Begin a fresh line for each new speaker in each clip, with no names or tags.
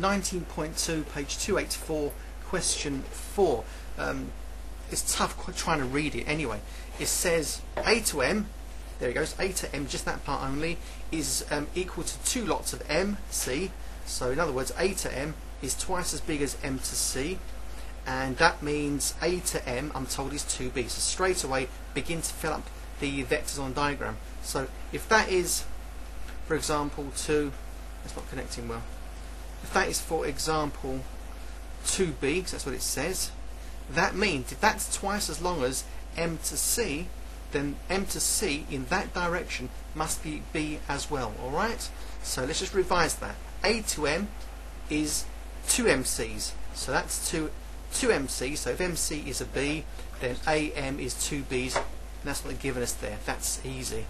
19.2, page 284, question 4. Um, it's tough trying to read it anyway. It says a to m, there it goes, a to m, just that part only, is um, equal to two lots of m, c. So in other words, a to m is twice as big as m to c. And that means a to m, I'm told, is 2b. So straight away, begin to fill up the vectors on diagram. So if that is, for example, 2, it's not connecting well. If that is, for example, 2b, because that's what it says, that means if that's twice as long as m to c, then m to c in that direction must be b as well, alright? So let's just revise that. a to m is 2 mc's, so that's 2, 2 mc, so if mc is a b, then am is 2 b's, and that's what they've given us there. That's easy.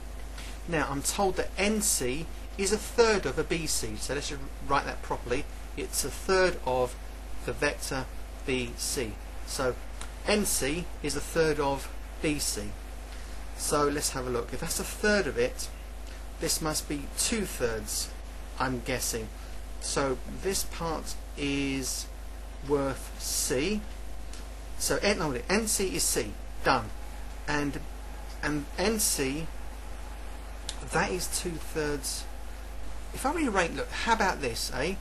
Now I'm told that nc is a third of a bc, so let's write that properly. It's a third of the vector bc. So NC is a third of BC. So let's have a look. If that's a third of it, this must be two thirds, I'm guessing. So this part is worth C. So NC is C. Done. And and NC, that is two thirds. If I rearrange, look, how about this, eh?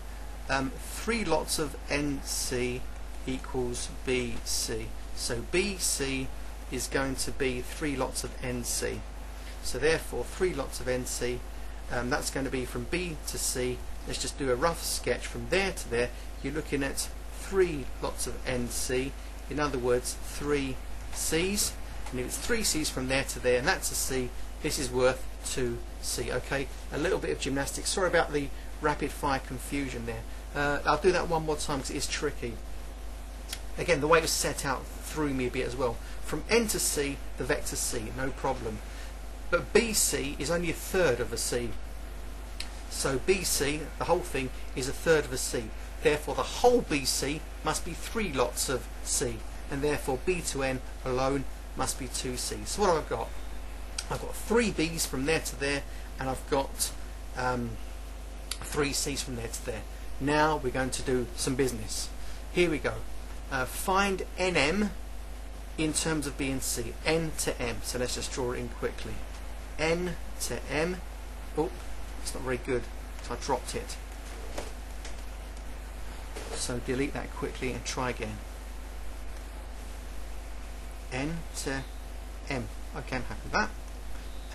Um, three lots of NC equals BC. So BC is going to be three lots of NC. So therefore, three lots of NC, um, that's going to be from B to C. Let's just do a rough sketch from there to there. You're looking at three lots of NC. In other words, three C's. And if it's three C's from there to there, and that's a C, this is worth 2C. Okay, a little bit of gymnastics. Sorry about the rapid fire confusion there. Uh, I'll do that one more time because it is tricky. Again, the way it was set out threw me a bit as well. From N to C, the vector C, no problem. But BC is only a third of a C. So BC, the whole thing, is a third of a C. Therefore, the whole BC must be three lots of C. And therefore, B to N alone must be 2C. So what have I got? I've got three B's from there to there, and I've got um, three C's from there to there. Now we're going to do some business. Here we go uh, find nm in terms of B and C, n to m. So let's just draw it in quickly. n to m. Oh, it's not very good, so I dropped it. So delete that quickly and try again. n to m. Okay, I'm happy with that.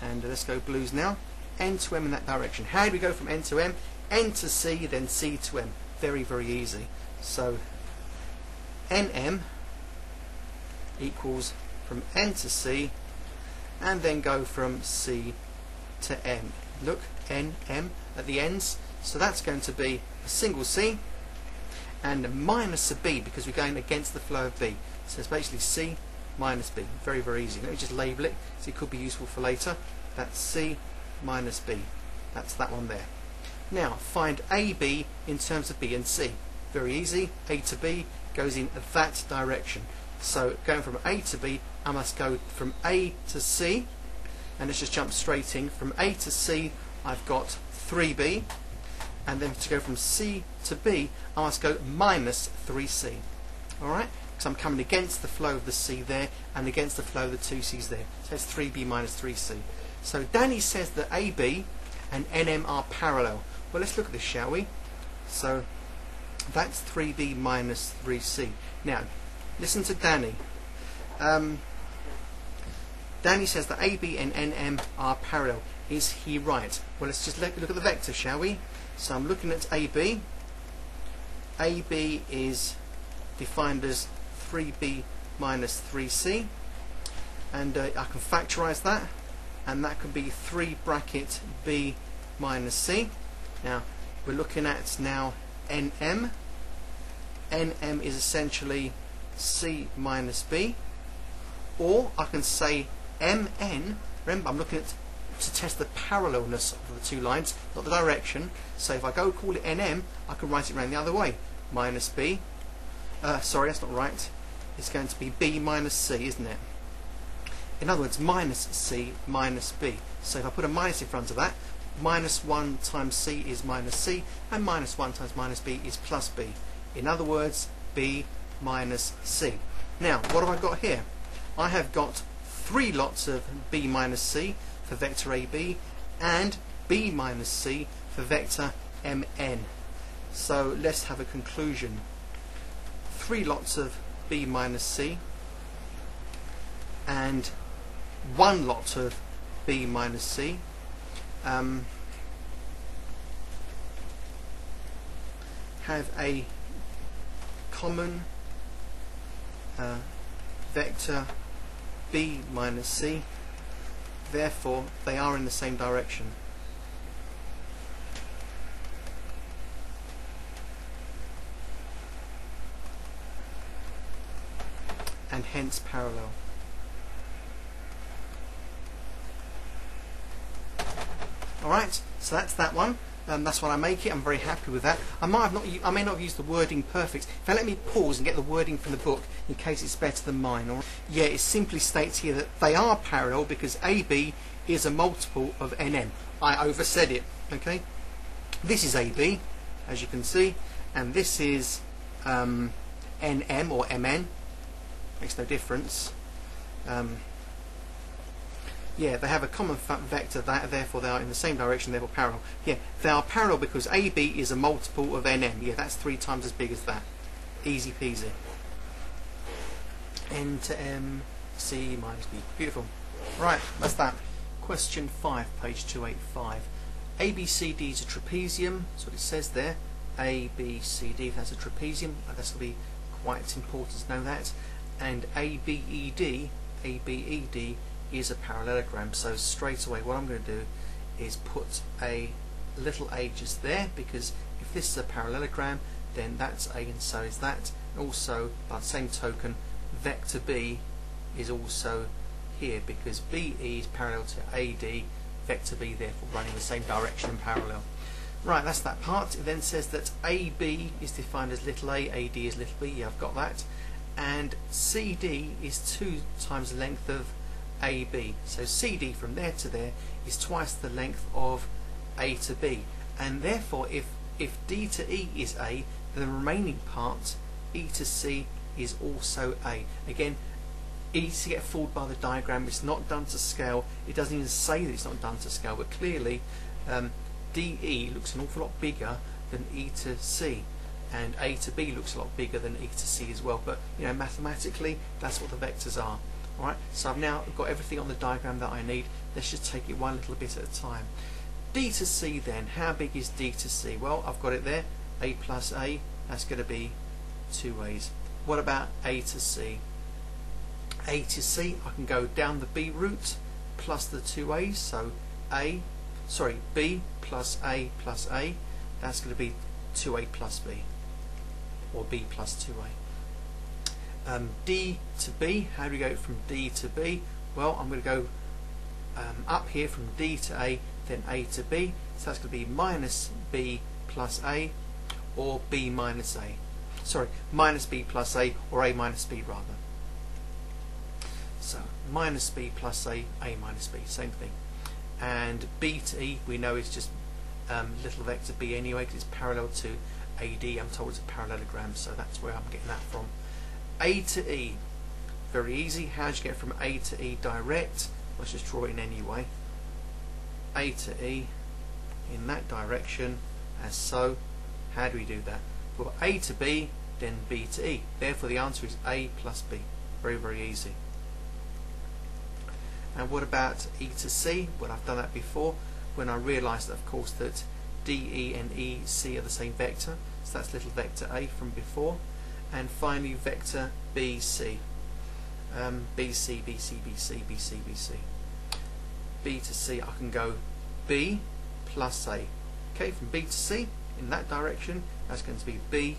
And let's go blues now. n to m in that direction. How do we go from n to m? n to c, then c to m. Very, very easy. So nm equals from n to c and then go from c to m. Look, nm at the ends. So that's going to be a single c and minus a b because we're going against the flow of b. So it's basically c minus b. Very, very easy. Let me just label it so it could be useful for later. That's c minus b. That's that one there. Now, find AB in terms of B and C. Very easy. A to B goes in that direction. So going from A to B, I must go from A to C, and let's just jump straight in. From A to C, I've got 3B, and then to go from C to B, I must go minus 3C. Alright? Because I'm coming against the flow of the C there, and against the flow of the two C's there. So it's 3B minus 3C. So Danny says that AB and NM are parallel. Well, let's look at this, shall we? So that's 3b minus 3c. Now, listen to Danny. Um, Danny says that AB and NM are parallel. Is he right? Well, let's just look, look at the vector, shall we? So I'm looking at AB. AB is defined as 3b minus 3c. And uh, I can factorize that. And that can be 3 bracket b minus c. Now, we're looking at now nm. nm is essentially c minus b. Or I can say mn, remember I'm looking at to test the parallelness of the two lines, not the direction. So if I go call it nm, I can write it around the other way. Minus b. Uh, sorry, that's not right. It's going to be b minus c, isn't it? In other words, minus c minus b. So if I put a minus in front of that, minus 1 times c is minus c, and minus 1 times minus b is plus b. In other words, b minus c. Now, what have I got here? I have got three lots of b minus c for vector ab, and b minus c for vector mn. So let's have a conclusion. Three lots of b minus c, and one lot of b minus c. Um, have a common uh, vector b minus c therefore they are in the same direction and hence parallel alright so that's that one um, that's what I make it. I'm very happy with that. I might have not. I may not have used the wording perfect. If I let me pause and get the wording from the book in case it's better than mine. Or yeah, it simply states here that they are parallel because AB is a multiple of NM. I oversaid it. Okay. This is AB, as you can see, and this is um, NM or MN. Makes no difference. Um, yeah, they have a common vector, that, therefore they are in the same direction, therefore parallel. Yeah, they are parallel because AB is a multiple of NM. Yeah, that's three times as big as that. Easy peasy. N to M, C minus B. Beautiful. Right, that's that. Question 5, page 285. ABCD is a trapezium, that's what it says there. ABCD, that's a trapezium, that's going to be quite important to know that. And ABED, ABED is a parallelogram. So straight away what I'm going to do is put a little a just there because if this is a parallelogram then that's a and so is that. Also by the same token vector b is also here because BE is parallel to AD vector B therefore running the same direction in parallel. Right that's that part. It then says that AB is defined as little a AD is little b. Yeah I've got that and CD is two times the length of AB. So CD from there to there is twice the length of A to B. And therefore, if, if D to E is A, then the remaining part, E to C, is also A. Again, easy to get fooled by the diagram. It's not done to scale. It doesn't even say that it's not done to scale, but clearly um, DE looks an awful lot bigger than E to C and A to B looks a lot bigger than E to C as well but you know mathematically that's what the vectors are Alright, so I've now got everything on the diagram that I need. Let's just take it one little bit at a time. D to C then, how big is D to C? Well, I've got it there, A plus A, that's going to be two A's. What about A to C? A to C, I can go down the B route plus the two A's, so A, sorry, B plus A plus A, that's going to be 2A plus B, or B plus 2A um, D to B. How do we go from D to B? Well, I'm going to go um, up here from D to A, then A to B. So that's going to be minus B plus A, or B minus A. Sorry, minus B plus A, or A minus B rather. So minus B plus A, A minus B, same thing. And B to E, we know is just um, little vector B anyway, because it's parallel to AD. I'm told it's a parallelogram, so that's where I'm getting that from. A to E. Very easy. How do you get from A to E direct? Let's just draw it in anyway. A to E in that direction as so. How do we do that? Well, A to B, then B to E. Therefore, the answer is A plus B. Very, very easy. And what about E to C? Well, I've done that before when I realised, of course, that DE and EC are the same vector. So that's little vector A from before and finally vector BC. Um, BC, BC, BC, BC, BC. B to C, I can go B plus A. Okay, from B to C, in that direction, that's going to be B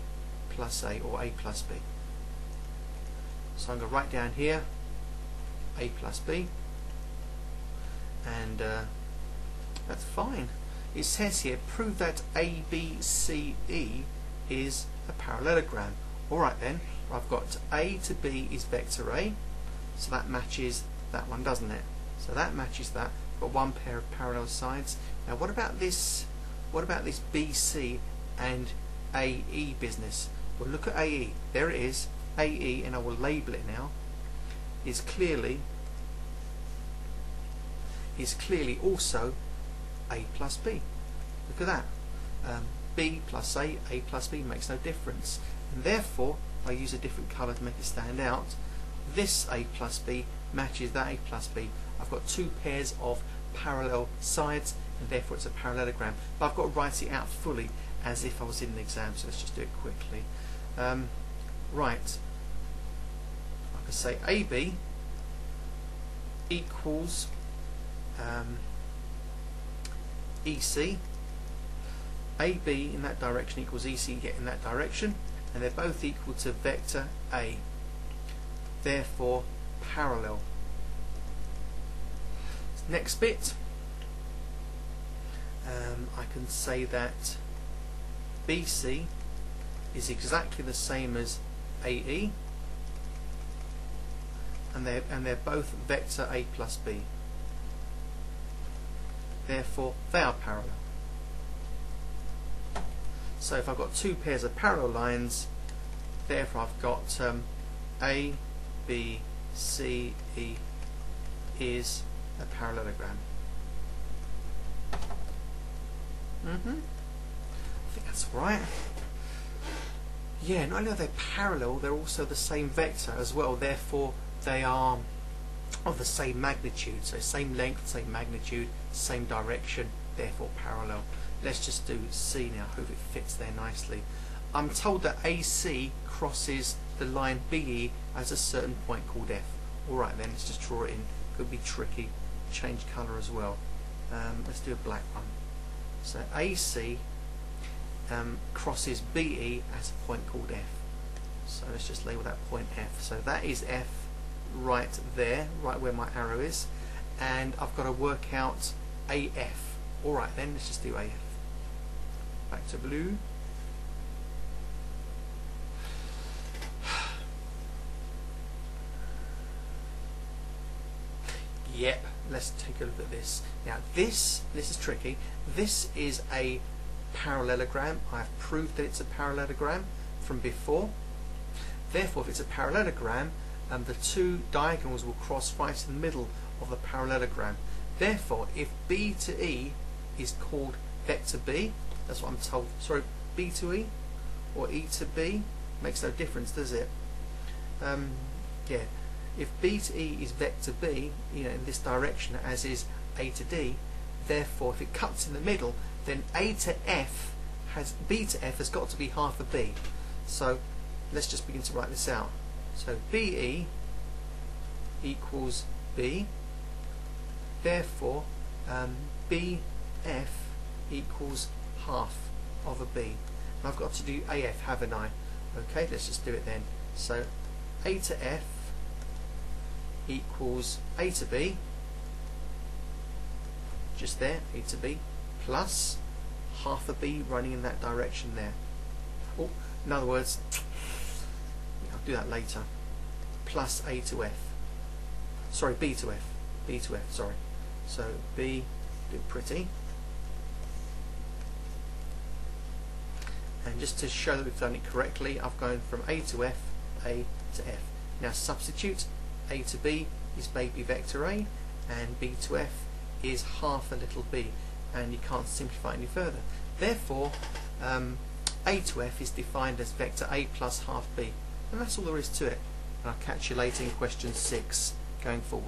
plus A, or A plus B. So I'm going to write down here A plus B, and uh, that's fine. It says here, prove that ABCE is a parallelogram. Alright then, I've got A to B is vector A, so that matches that one, doesn't it? So that matches that. got one pair of parallel sides. Now what about this what about this BC and AE business? Well look at AE. There it is. AE and I will label it now is clearly is clearly also A plus B. Look at that. Um, B plus A, A plus B makes no difference. And therefore, I use a different colour to make it stand out. This A plus B matches that A plus B. I've got two pairs of parallel sides and therefore it's a parallelogram. But I've got to write it out fully as if I was in an exam, so let's just do it quickly. Um, right, I can say AB equals um, EC AB in that direction equals EC in that direction and they're both equal to vector A. Therefore parallel. Next bit. Um, I can say that BC is exactly the same as AE and they're, and they're both vector A plus B therefore they are parallel. So if I've got two pairs of parallel lines therefore I've got um, A, B, C, E is a parallelogram. Mm-hmm. I think that's right. Yeah not only are they parallel they're also the same vector as well. Therefore they are of the same magnitude. So same length same magnitude same direction therefore parallel. Let's just do C now. Hope it fits there nicely. I'm told that AC crosses the line BE at a certain point called F. Alright then let's just draw it in. Could be tricky. Change colour as well. Um, let's do a black one. So AC um, crosses BE at a point called F. So let's just label that point F. So that is F right there right where my arrow is and I've got to work out AF alright then let's just do AF back to blue. Yep let's take a look at this. Now this this is tricky. This is a parallelogram. I've proved that it's a parallelogram from before. Therefore if it's a parallelogram um, the two diagonals will cross right in the middle of the parallelogram therefore if B to E is called vector B that's what I'm told. Sorry, B to E or E to B makes no difference, does it? Um, yeah. If B to E is vector B, you know, in this direction, as is A to D, therefore, if it cuts in the middle, then A to F has B to F has got to be half of B. So let's just begin to write this out. So BE equals B. Therefore, um, BF equals half of a B. And I've got to do AF, haven't I? Okay, let's just do it then. So A to F equals A to B, just there, A to B, plus half a B running in that direction there. Oh, in other words, do that later, plus A to F. Sorry, B to F. B to F, sorry. So B, do pretty. and just to show that we've done it correctly I've gone from A to F, A to F. Now substitute A to B is baby vector A and B to F is half a little b and you can't simplify any further. Therefore um, A to F is defined as vector A plus half b and that's all there is to it. And I'll catch you later in question 6 going forward.